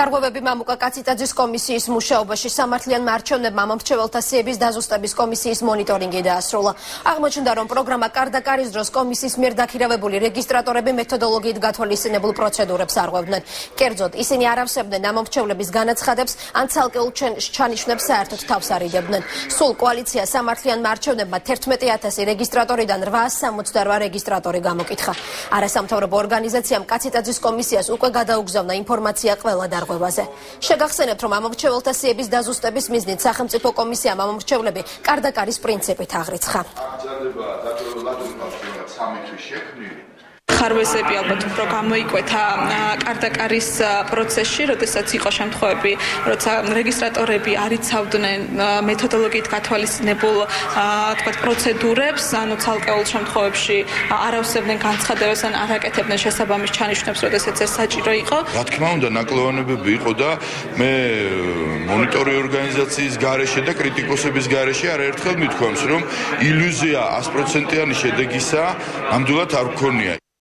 დარღვევები მამუკა კაციტაძის კომისიის მუშაობაში სამართლიან მარჩევნებმა მომრჩეველთა სიების დაზუსტების კომისიის მონიტორინგი დაასრულა. აღმოჩნდა, რომ პროგრამა კარდაკარის დროს კომისიის მიერ დაქირავებული რეგისტრატორები მეთოდოლოგიით გათვალისწინებულ პროცედურებს არღვევდნენ. კერძოდ, ისინი არ ავსებდნენ ამომრჩევლების განაცხადებს, ან ცალკეულ ჩანიშნებს საერთოდ თავს არიდებდნენ. სულ კოალიცია სამართლიან მარჩევნებმა 11000 რეგისტრატორიდან 868 რეგისტრატორი გამოკითხა. არასამთავრობო ორგანიზაციამ კაციტაძის კომისიას უკვე გადაუგზავნა ინფორმაცია ყველა და დარღვევაზე. შეგახსენებთ, რომ ამომრჩეველთა სიების დაზუსტების მიზნით სახელმწიფო კომისია ამომრჩევლები კარდაკარის პრინციპით აღრიცხა. ხარვეზები ალბათ უფრო გამოიკვეთა კარტაკარის პროცესში, როდესაც იყო შემთხვევები, როცა რეგისტრატორები არიცავდნენ მეთოდოლოგიით გათვალისწინებულ თქვა პროცედურებს, ანუ ცალკეულ შემთხვევებში არავსებდნენ განცხადებას ან არაკეთებდნენ შესაბამის ჩანიშვნებს, როდესაც ეს საჭირო იყო. რა თქმა უნდა, ნაკლოვანებები იყო და მე მონიტორი ორგანიზაციის გარეშე და კრიტიკოსების გარეშე არაერთხელ მithქვამს, რომ ილუზია 100%-იანი შედეგისა ნამდვილად არ გქონია.